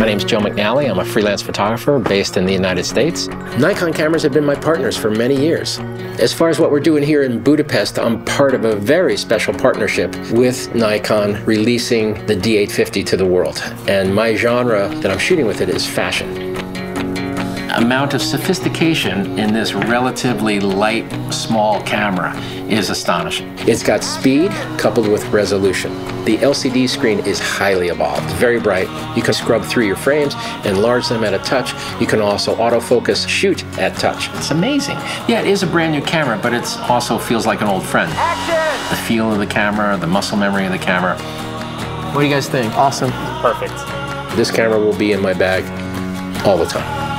My name is Joe McNally. I'm a freelance photographer based in the United States. Nikon cameras have been my partners for many years. As far as what we're doing here in Budapest, I'm part of a very special partnership with Nikon releasing the D850 to the world. And my genre that I'm shooting with it is fashion amount of sophistication in this relatively light, small camera is astonishing. It's got speed coupled with resolution. The LCD screen is highly evolved, very bright. You can scrub through your frames, enlarge them at a touch. You can also autofocus, shoot at touch. It's amazing. Yeah, it is a brand new camera, but it also feels like an old friend. Action! The feel of the camera, the muscle memory of the camera. What do you guys think? Awesome. Perfect. This camera will be in my bag all the time.